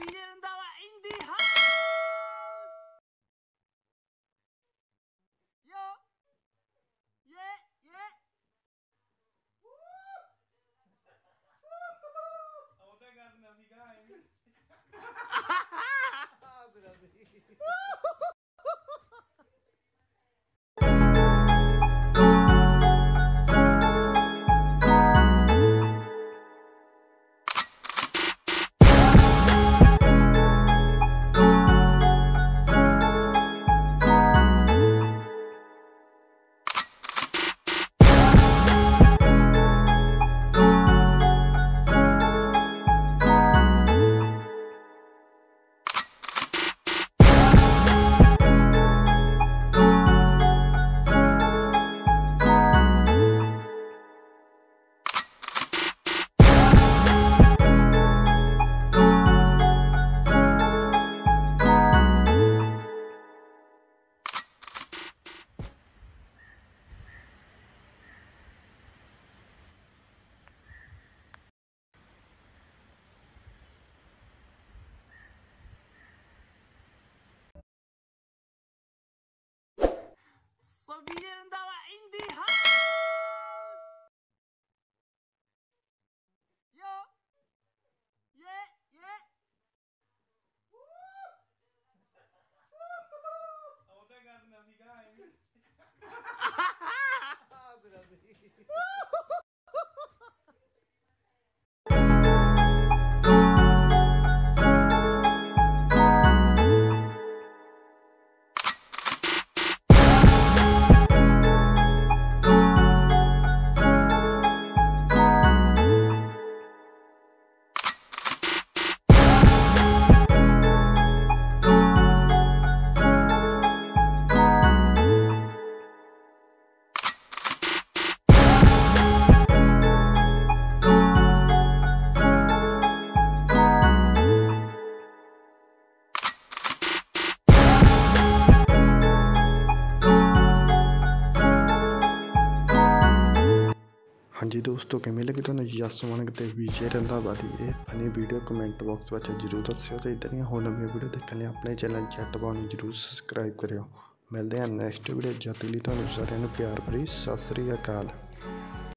we didn't die. Sabirlerinde ve indi ha. ਹਾਂਜੀ ਦੋਸਤੋ, ਕਿਵੇਂ ਲੱਗੀ ਤੁਹਾਨੂੰ ਯਸ ਮਨਕ ਤੇ ਵਿਜੇ ਰੰਧਾਵਾ ਇਹ ਫਨੀ ਵੀਡੀਓ ਕਮੈਂਟ ਬਾਕਸ ਵਿੱਚ ਜ਼ਰੂਰ ਦੱਸਿਓ ਤੇ ਇਦਾਂ ਦੀਆਂ ਹੋਰ ਨਵੀਆਂ ਵੀਡੀਓ ਦੇਖਣ ਲਈ ਆਪਣੇ ਚੈਨਲ ਜੱਟ ਬਾਉ ਨੂੰ ਜ਼ਰੂਰ ਸਬਸਕ੍ਰਾਈਬ ਕਰਿਓ। ਮਿਲਦੇ ਹਾਂ ਨੈਕਸਟ ਵੀਡੀਓ ਜੱਟ ਲਈ ਤੁਹਾਨੂੰ ਸਾਰਿਆਂ ਨੂੰ ਪਿਆਰ ਭਰੀ ਸਤਿ ਸ੍ਰੀ ਅਕਾਲ।